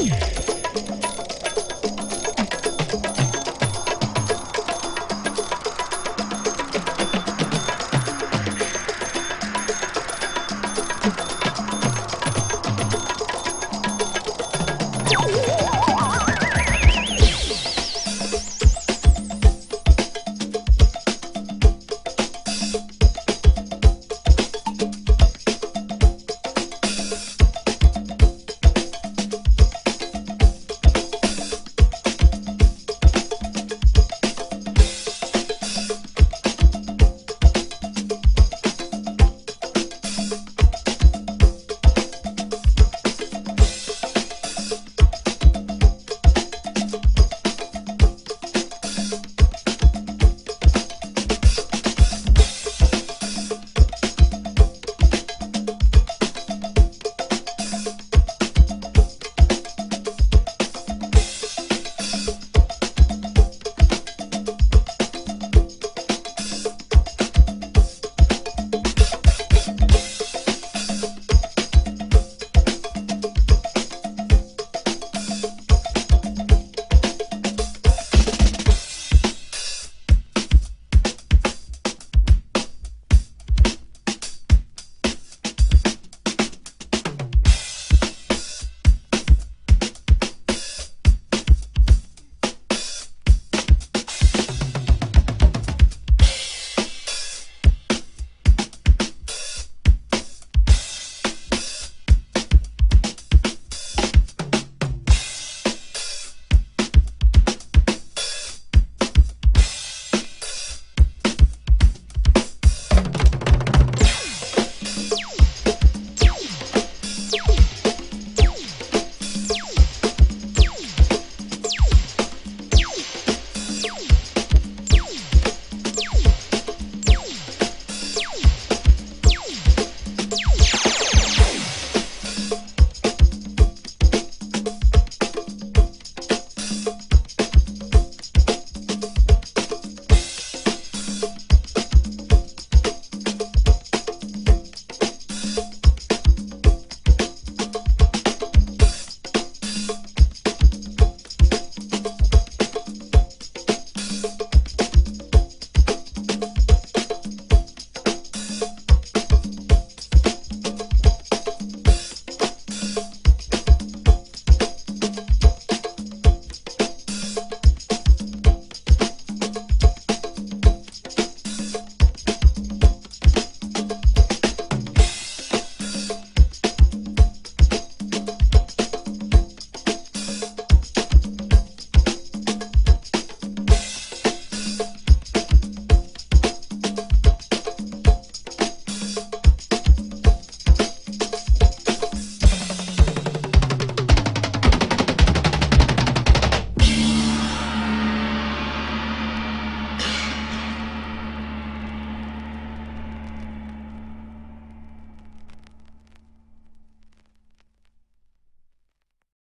Yeah.